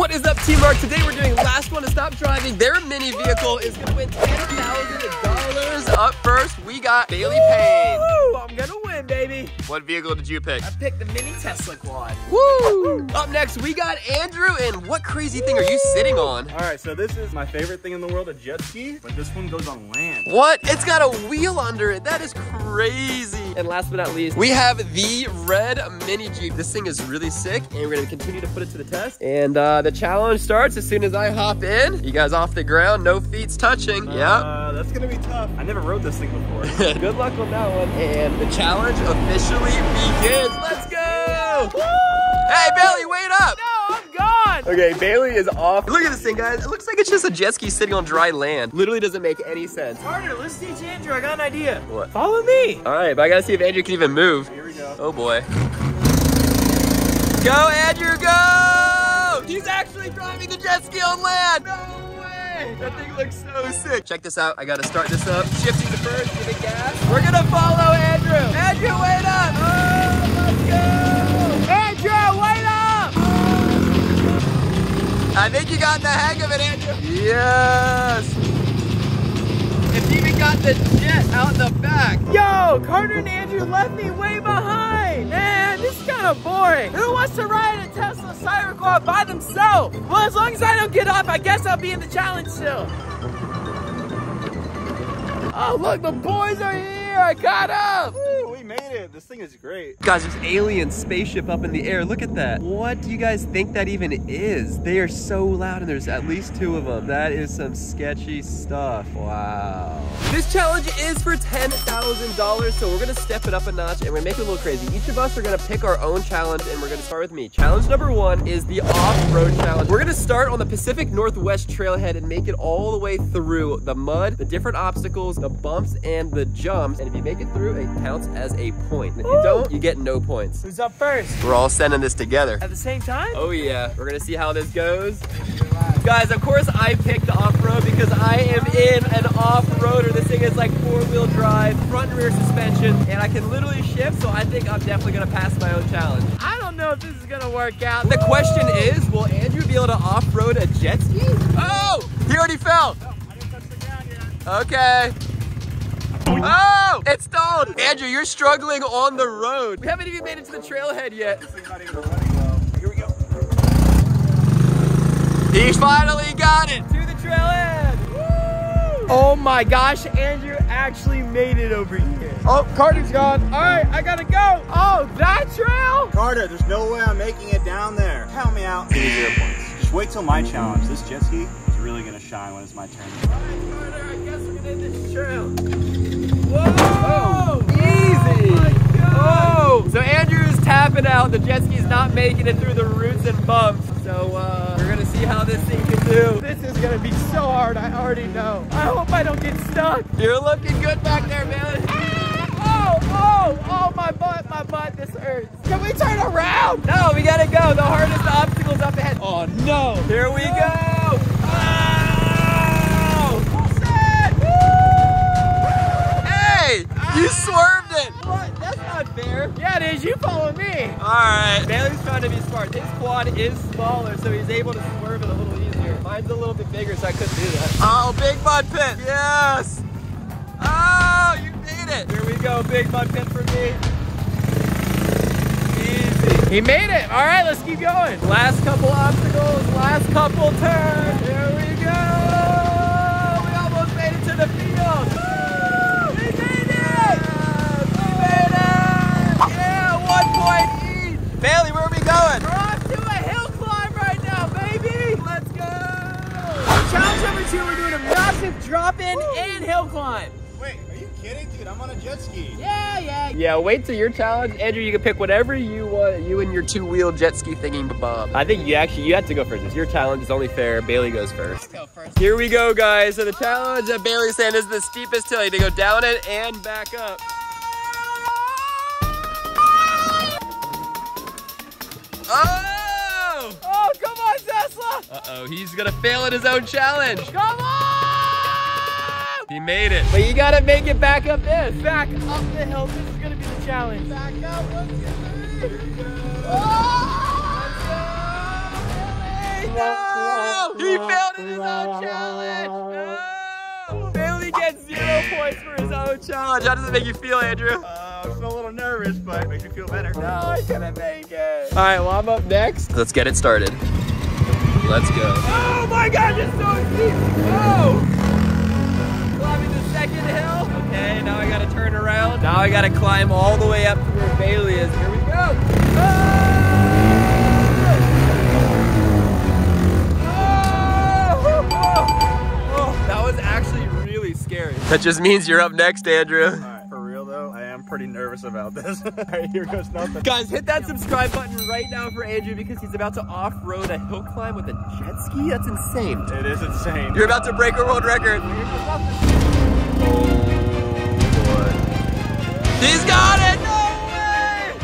What is up, Team RAR? Today we're doing last one to stop driving. Their mini vehicle is gonna win $10,000. Up first, we got Bailey Payne. I'm gonna win, baby. What vehicle did you pick? I picked the mini Tesla quad. Woo! Up next, we got Andrew, and what crazy thing are you sitting on? All right, so this is my favorite thing in the world, a jet ski, but this one goes on land. What? It's got a wheel under it. That is crazy. And last but not least, we have the red mini Jeep. This thing is really sick, and we're gonna continue to put it to the test. And uh, the challenge starts as soon as I hop in. You guys off the ground, no feet's touching. Yep. Uh, that's gonna be tough. I never rode this thing before. Good luck on that one. And the challenge officially begins. Let's go! Hey, Bailey, wait up! No, I'm. Okay, Bailey is off. Look at this thing, guys. It looks like it's just a jet ski sitting on dry land. Literally doesn't make any sense. Carter, let's teach Andrew. I got an idea. What? Follow me. All right, but I gotta see if Andrew can even move. Here we go. Oh boy. Go, Andrew, go! He's actually driving the jet ski on land. No way! That thing looks so sick. Check this out. I gotta start this up. Shifting to first, giving gas. We're gonna follow Andrew. Andrew, wait think you got the hang of it, Andrew. Yes! It's even got the jet out in the back. Yo, Carter and Andrew left me way behind. Man, this is kind of boring. Who wants to ride a Tesla Cyber Quad by themselves? Well, as long as I don't get off, I guess I'll be in the challenge still. Oh, look, the boys are here. I got up. We made it. This thing is great. Guys, there's alien spaceship up in the air. Look at that. What do you guys think that even is? They are so loud and there's at least two of them. That is some sketchy stuff. Wow. This challenge is for $10,000, so we're gonna step it up a notch and we're gonna make it a little crazy. Each of us are gonna pick our own challenge and we're gonna start with me. Challenge number one is the off-road challenge. We're gonna start on the Pacific Northwest trailhead and make it all the way through the mud, the different obstacles, the bumps, and the jumps. And if you make it through, it counts as a point. If you don't, you get no points. Who's up first? We're all sending this together. At the same time? Oh yeah, we're gonna see how this goes. Guys, of course I picked off-road because I am in an off-roader. This thing is like four-wheel drive, front and rear suspension, and I can literally shift, so I think I'm definitely gonna pass my own challenge. I don't know if this is gonna work out. The question is, will Andrew be able to off-road a jet ski? Oh, he already fell. Oh, okay. Oh, it's stalled. Andrew, you're struggling on the road. We haven't even made it to the trailhead yet. This thing's not even running well. Here we go. He finally got it. to the trailhead. Oh my gosh, Andrew actually made it over here. Oh, Carter's gone. All right, I gotta go. Oh, that trail? Carter, there's no way I'm making it down there. Help me out. Give me zero points. Just wait till my challenge. This jet ski is really gonna shine when it's my turn. All right, Carter, I guess we're gonna hit this trail. Whoa! Easy. Oh so Andrew's tapping out. The jet ski's not making it through the roots and bumps. So uh, we're gonna see how this thing can do. This is gonna be so hard, I already know. I hope I don't get stuck. You're looking good back there, man. Oh, oh, oh, my butt, my butt, this hurts. Can we turn around? No, we gotta go. The hardest obstacle's up ahead. Oh no. Here we go. Swerved it. What? That's not fair. Yeah, it is. You follow me. All right. Bailey's trying to be smart. His quad is smaller, so he's able to swerve it a little easier. Mine's a little bit bigger, so I couldn't do that. Oh, big mud pit. Yes. Oh, you made it. Here we go. Big mud pit for me. Easy. He made it. All right, let's keep going. Last couple obstacles, last couple turns. Here we go. We yeah. Yeah, wait till your challenge. Andrew, you can pick whatever you want. You and your two-wheel jet ski thingy bob. I think you actually you have to go first. It's your challenge. It's only fair. Bailey goes first. Go first. Here we go, guys. So the challenge that Bailey's saying is the steepest hill. You need to go down it and back up. Oh! Oh, come on, Tesla. Uh-oh, he's gonna fail at his own challenge. Come on. He made it. But you gotta make it back up this. Back up the hill. This is going to be the challenge. Back up. Let's get No! He failed in his own challenge! No! Bailey gets zero points for his own challenge. How does it make you feel, Andrew? Uh, I'm still a little nervous, but it makes me feel better. No, I couldn't make it. All right, well, I'm up next. Let's get it started. Let's go. Oh my God, it's so steep. Now I gotta climb all the way up to where Bailey is. Here we go. Ah! Oh! Oh! Oh, that was actually really scary. That just means you're up next, Andrew. All right, for real though, I am pretty nervous about this. All right, here goes nothing. Guys, hit that subscribe button right now for Andrew because he's about to off-road a hill climb with a jet ski. That's insane. It is insane. You're about to break a world record. He's got it! No way!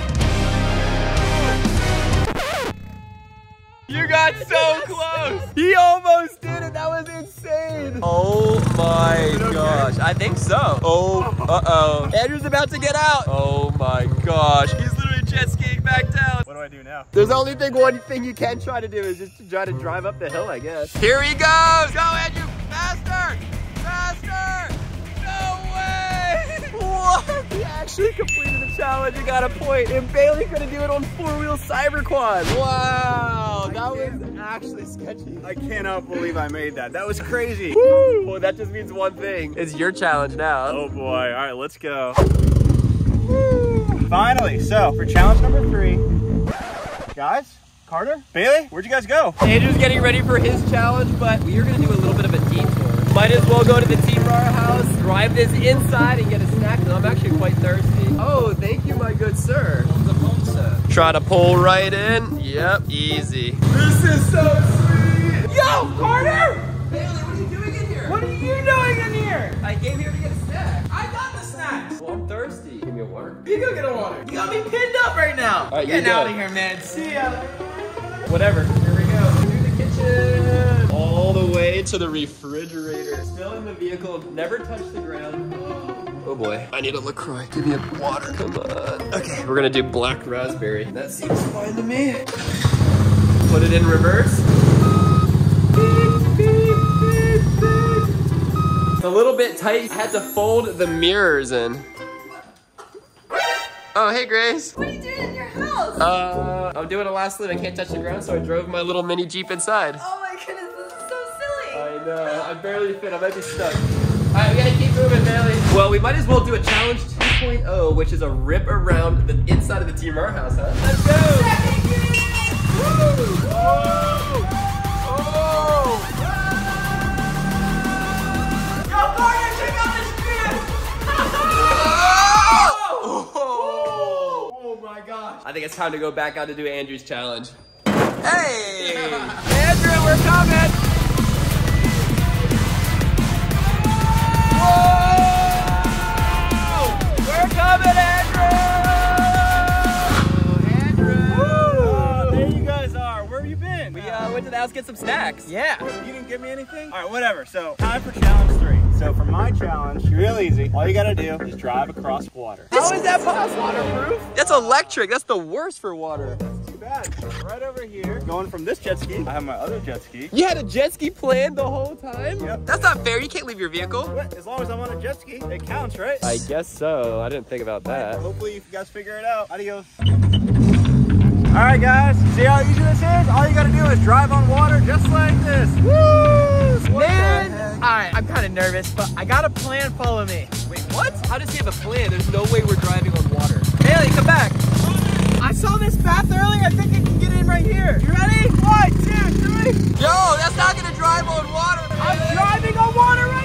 You got so close! He almost did it! That was insane! Oh my gosh. I think so. Oh, uh-oh. Andrew's about to get out. Oh my gosh. He's literally jet skiing back down. What do I do now? There's only thing one thing you can try to do is just to try to drive up the hill, I guess. Here he goes! Go, Andrew! Faster! Faster! What? He actually completed the challenge and got a point. and Bailey couldn't do it on four-wheel cyber quad. Wow, that was actually sketchy. I cannot believe I made that. That was crazy. Woo! Well, that just means one thing. It's your challenge now. Oh boy. All right, let's go. Finally, so for challenge number three, guys, Carter, Bailey, where'd you guys go? Andrew's getting ready for his challenge, but we are gonna do a little bit of a detour. Might as well go to the Team RAR house, drive this inside and get a snack, and I'm actually quite thirsty. Oh, thank you, my good sir. Try to pull right in. Yep, easy. This is so sweet. Yo, Carter! Bailey, what are you doing in here? What are you doing in here? I came here to get a snack. I got the snacks. Well, I'm thirsty. Give me a water. You go get a water. You got me pinned up right now. All right, Getting out of here, man. See ya. Whatever. Way to the refrigerator. Still in the vehicle. Never touched the ground. Oh boy. I need a LaCroix. Give me a water. Come on. Okay, we're gonna do black raspberry. That seems fine to me. Put it in reverse. It's a little bit tight. Had to fold the mirrors in. Oh, hey Grace. What are you doing in your house? Uh, I'm doing a last live. I can't touch the ground, so I drove my little mini Jeep inside. oh I know. I barely fit. I might be stuck. All right, we gotta keep moving, Bailey. Well, we might as well do a challenge 2.0, which is a rip around the inside of the Team RAR house, huh? Let's go! Yo, Carter, check out. Oh my gosh. I think it's time to go back out to do Andrew's challenge. Hey! Andrew, we're coming! Went to the house to get some snacks. Yeah. You didn't give me anything? All right, whatever. So, time for challenge three. So, for my challenge, real easy. All you gotta do is drive across water. How is that possible? Waterproof? That's electric. That's the worst for water. Too bad. Right over here, going from this jet ski, I have my other jet ski. You had a jet ski planned the whole time? Yep. That's not fair. You can't leave your vehicle. But as long as I'm on a jet ski, it counts, right? I guess so. I didn't think about that. Hopefully you guys figure it out. Adios. All right, guys. See how easy this is? All you gotta do is drive on water just like this. Woo! Man, all right, I'm kind of nervous, but I got a plan. Follow me. Wait, what? How does he have a plan? There's no way we're driving on water. Bailey, come back. I saw this path earlier. I think I can get in right here. You ready? One, two, three. Yo, that's not gonna drive on water. I'm driving on water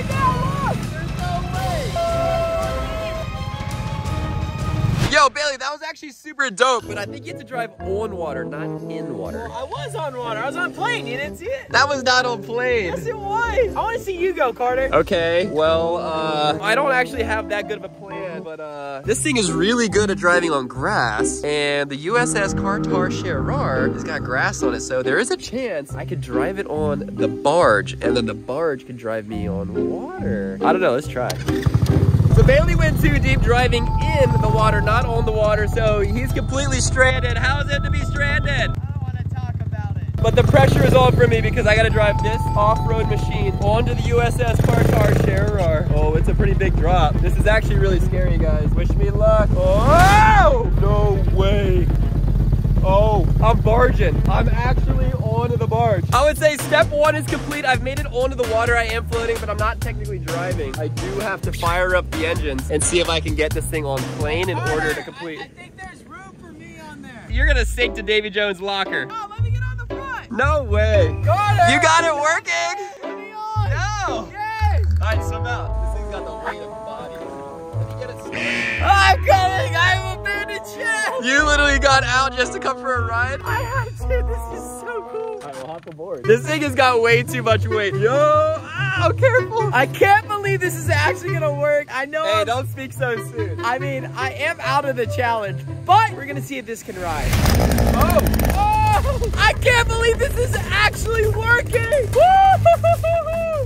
Yo, Bailey, that was actually super dope, but I think you have to drive on water, not in water. I was on water. I was on plane. You didn't see it? That was not on plane. Yes, it was. I want to see you go, Carter. Okay, well, uh, I don't actually have that good of a plan, but, uh, this thing is really good at driving on grass, and the USS CarTar Sharer has got grass on it, so there is a chance I could drive it on the barge, and then the barge could drive me on water. I don't know, let's try. So Bailey went too deep driving in the water, not on the water, so he's completely stranded. How is it to be stranded? I don't want to talk about it. but the pressure is on for me because I gotta drive this off-road machine onto the USS CarTar Sharer. Oh, it's a pretty big drop. This is actually really scary, guys. Wish me luck. Oh, no way. Oh, I'm barging. I'm actually onto the barge. I would say step one is complete. I've made it onto the water. I am floating, but I'm not technically driving. I do have to fire up the engines and see if I can get this thing on plane in order to complete. I, I think there's room for me on there. You're gonna sink to Davy Jones' locker. Oh, let me get on the front. No way. Got it. You got it working? Let me on. No. Yay. All right, somehow. This thing's got the weight of body. Let me get it started. I'm coming. I'm a bandit chef. You literally got out just to come for a ride? I had to. This is so I will hop aboard. This thing has got way too much weight. Yo, ow, careful. I can't believe this is actually gonna work. I know. Hey, I'm- don't speak so soon. I mean, I am out of the challenge, but we're gonna see if this can ride. Oh, Oh! I can't believe this is actually working! Woo!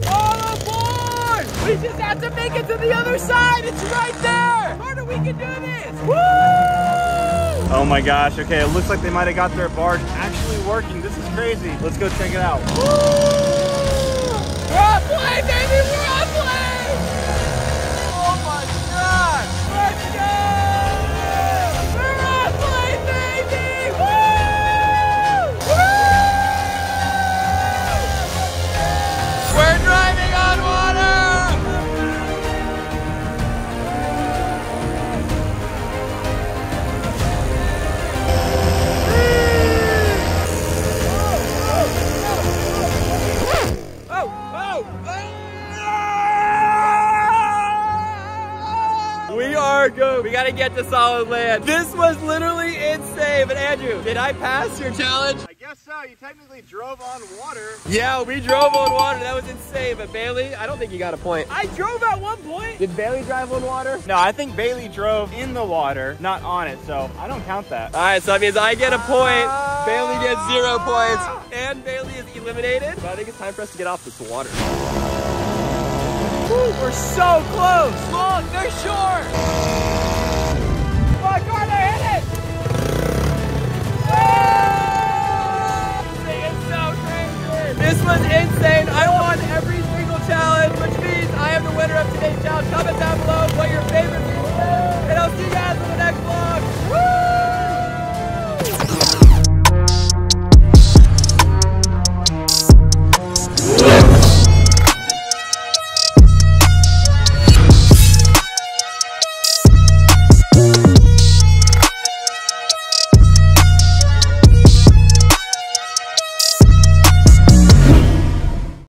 All aboard! We just have to make it to the other side. It's right there. Carter, we can do this. Woo! Oh my gosh, okay, it looks like they might have got their barge actually working. This is crazy. Let's go check it out. We are. We gotta get to solid land. This was literally insane. But Andrew, did I pass your challenge? I guess so. You technically drove on water. Yeah, we drove on water. That was insane. But Bailey, I don't think you got a point. I drove at one point. Did Bailey drive on water? No, I think Bailey drove in the water, not on it, so I don't count that. All right, so that means I get a point. Bailey gets zero points, and Bailey is eliminated. But I think it's time for us to get off this water. Woo, we're so close. Long, they're short. Come on, Carter, hit it. Crazy. This was insane. I won every single challenge, which means I am the winner of today's challenge. Comment down below what your favorite is,